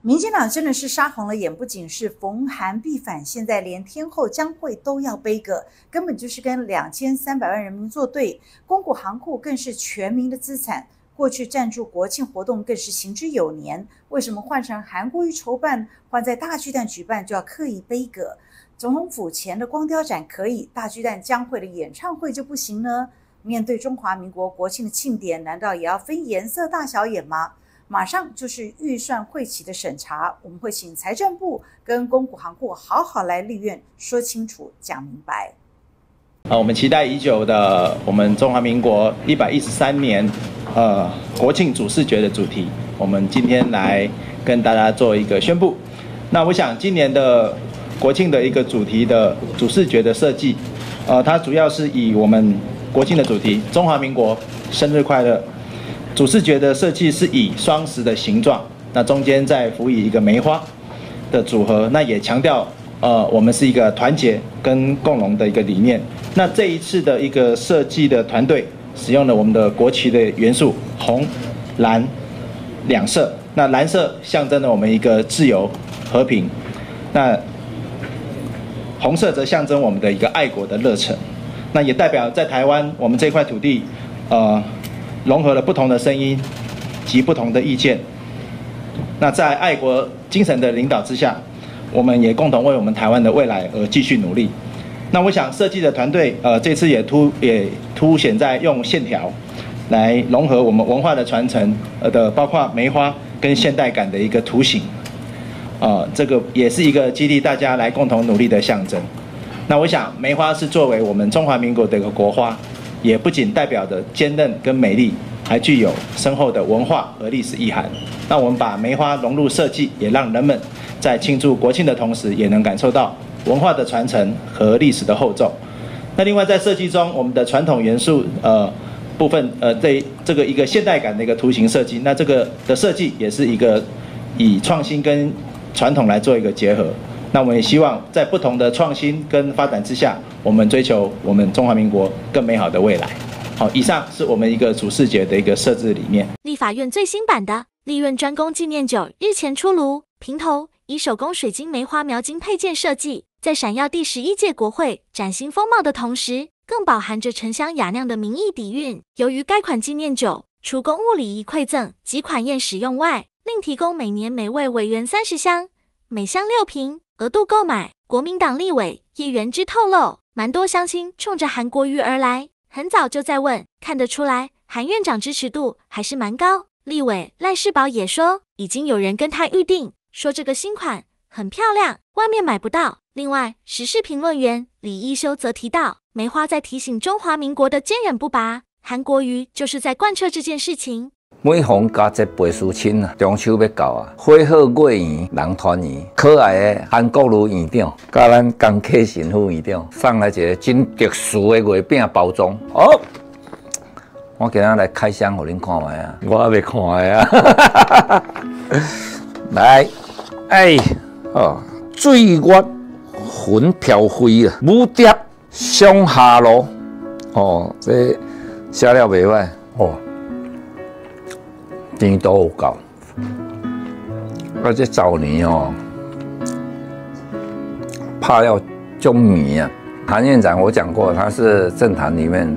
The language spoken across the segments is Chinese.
民进党真的是杀红了眼，不仅是逢韩必反，现在连天后将会都要背个，根本就是跟两千三百万人民作对。公股行库更是全民的资产，过去赞助国庆活动更是行之有年。为什么换成韩国瑜筹办，换在大巨蛋举办就要刻意背个？总统府前的光雕展可以，大巨蛋将会的演唱会就不行呢？面对中华民国国庆的庆典，难道也要分颜色大小眼吗？马上就是预算会期的审查，我们会请财政部跟公股行库好好来立院说清楚、讲明白。啊，我们期待已久的我们中华民国一百一十三年，呃，国庆主视觉的主题，我们今天来跟大家做一个宣布。那我想今年的国庆的一个主题的主视觉的设计，呃，它主要是以我们国庆的主题“中华民国生日快乐”。主视觉的设计是以双十的形状，那中间再辅以一个梅花的组合，那也强调呃我们是一个团结跟共荣的一个理念。那这一次的一个设计的团队使用了我们的国旗的元素红、蓝两色，那蓝色象征了我们一个自由和平，那红色则象征我们的一个爱国的热忱，那也代表在台湾我们这块土地，呃。融合了不同的声音及不同的意见，那在爱国精神的领导之下，我们也共同为我们台湾的未来而继续努力。那我想设计的团队，呃，这次也突也凸显在用线条来融合我们文化的传承，呃的包括梅花跟现代感的一个图形，呃，这个也是一个激励大家来共同努力的象征。那我想梅花是作为我们中华民国的一个国花。也不仅代表着坚韧跟美丽，还具有深厚的文化和历史意涵。那我们把梅花融入设计，也让人们在庆祝国庆的同时，也能感受到文化的传承和历史的厚重。那另外在设计中，我们的传统元素呃部分呃这这个一个现代感的一个图形设计，那这个的设计也是一个以创新跟传统来做一个结合。那我们也希望在不同的创新跟发展之下，我们追求我们中华民国更美好的未来。好，以上是我们一个主视觉的一个设置理念。立法院最新版的利润专攻纪念酒日前出炉，瓶头以手工水晶梅花描金配件设计，在闪耀第十一届国会崭新风貌的同时，更饱含着沉香雅酿的民意底蕴。由于该款纪念酒除公务礼仪馈赠及款宴使用外，另提供每年每位委员三十箱，每箱六瓶。额度购买，国民党立委叶元之透露，蛮多乡亲冲着韩国瑜而来，很早就在问，看得出来韩院长支持度还是蛮高。立委赖世宝也说，已经有人跟他预定，说这个新款很漂亮，外面买不到。另外，时事评论员李一修则提到，梅花在提醒中华民国的坚韧不拔，韩国瑜就是在贯彻这件事情。每逢佳节倍思亲啊，中秋要到啊，花好月圆人团圆。可爱的韩国瑜院长，甲咱江启臣副院长送来一个真特殊的月饼包装。哦，我今日来开箱，互恁看卖啊，我还未看啊。来，哎，哦，醉月魂飘飞啊，舞蝶上下路。哦，这写了袂歹哦。甜度有够，而且早年哦，怕要中迷啊。韩院长我讲过，他是政坛里面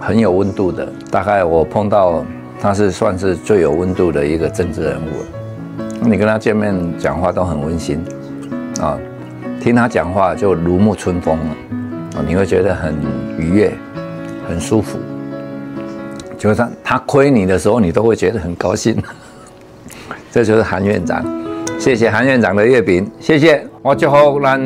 很有温度的，大概我碰到他是算是最有温度的一个政治人物。你跟他见面讲话都很温馨啊，听他讲话就如沐春风了，你会觉得很愉悦，很舒服。就是他，他亏你的时候，你都会觉得很高兴。这就是韩院长，谢谢韩院长的月饼，谢谢。我祝福咱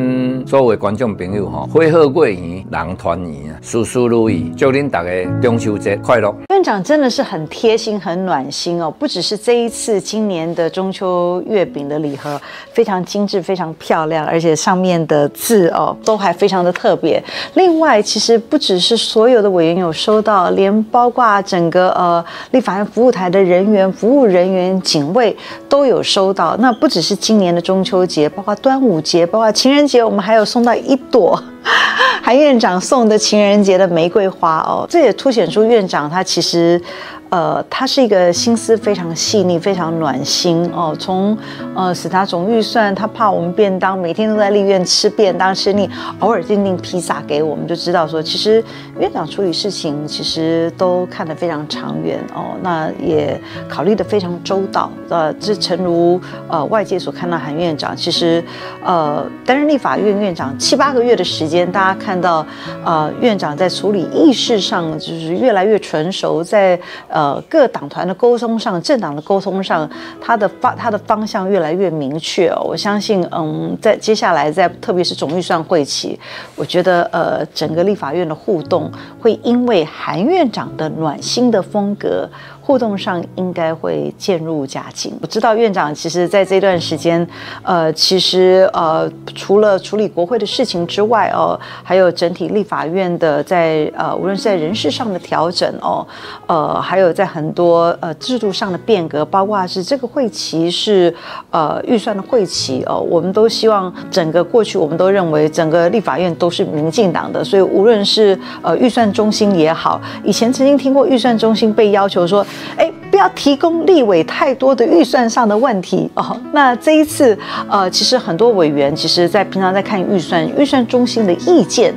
所有观众朋友哈，花好月圆，人团圆啊，事事如意。祝您大家中秋节快乐。院长真的是很贴心、很暖心哦，不只是这一次今年的中秋月饼的礼盒非常精致、非常漂亮，而且上面的字哦都还非常的特别。另外，其实不只是所有的委员有收到，连包括整个呃立法院服务台的人员、服务人员、警卫都有收到。那不只是今年的中秋节，包括端午节。包括情人节，我们还有送到一朵 韩院长送的情人节的玫瑰花哦，这也凸显出院长他其实，呃，他是一个心思非常细腻、非常暖心哦。从呃，使他总预算，他怕我们便当每天都在立院吃便当吃腻，偶尔订订披萨给我们，就知道说，其实院长处理事情其实都看得非常长远哦。那也考虑得非常周到。呃，这诚如呃外界所看到，韩院长其实呃担任立法院院长七八个月的时间，大家看到呃院长在处理议事上就是越来越纯熟，在呃各党团的沟通上、政党的沟通上，他的方他的方向越来越明确。我相信，嗯，在接下来在特别是总预算会期，我觉得呃整个立法院的互动会因为韩院长的暖心的风格。互动上应该会渐入佳境。我知道院长其实在这段时间，呃，其实呃，除了处理国会的事情之外哦，还有整体立法院的在呃，无论是在人事上的调整哦，呃，还有在很多呃制度上的变革，包括是这个会期是呃预算的会期哦，我们都希望整个过去我们都认为整个立法院都是民进党的，所以无论是呃预算中心也好，以前曾经听过预算中心被要求说。哎，不要提供立委太多的预算上的问题哦。那这一次，呃，其实很多委员其实在平常在看预算，预算中心的意见，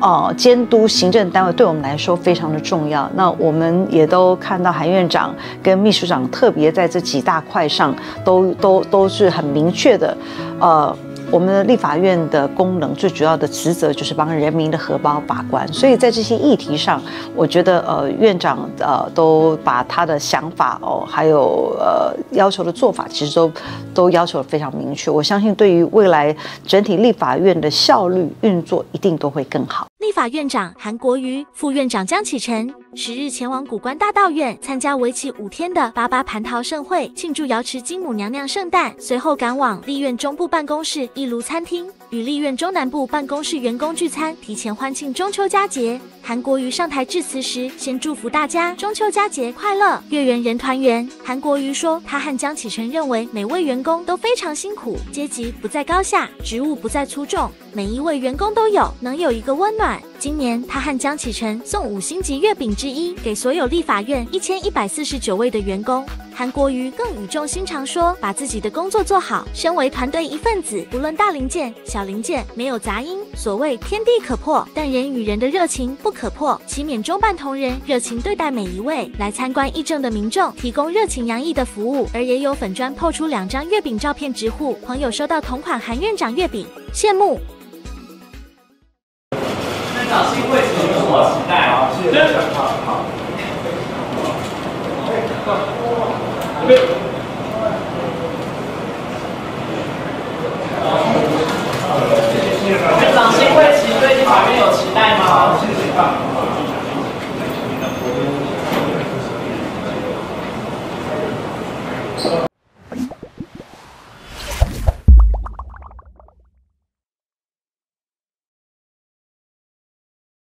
哦，监督行政单位对我们来说非常的重要。那我们也都看到韩院长跟秘书长特别在这几大块上都都都是很明确的，呃。我们的立法院的功能最主要的职责就是帮人民的荷包把关，所以在这些议题上，我觉得呃院长呃都把他的想法哦，还有呃要求的做法，其实都都要求的非常明确。我相信对于未来整体立法院的效率运作，一定都会更好。法院长韩国瑜、副院长江启臣。十日前往古关大道院参加为期五天的八八蟠桃盛会，庆祝瑶池金母娘娘圣诞。随后赶往立院中部办公室一炉餐厅，与立院中南部办公室员工聚餐，提前欢庆中秋佳节。韩国瑜上台致辞时，先祝福大家中秋佳节快乐，月圆人团圆。韩国瑜说，他和江启臣认为每位员工都非常辛苦，阶级不在高下，职务不在粗重，每一位员工都有能有一个温暖。今年他和江启臣送五星级月饼之一给所有立法院一千一百四十九位的员工。韩国瑜更语重心长说：“把自己的工作做好，身为团队一份子，不论大零件、小零件，没有杂音。所谓天地可破，但人与人的热情不可破。期勉中办同仁，热情对待每一位来参观议政的民众，提供热情洋溢的服务。而也有粉砖破出两张月饼照片，直呼朋友收到同款韩院长月饼，羡慕。”长兴会旗有什么期待？长兴会旗对你法院有期待吗？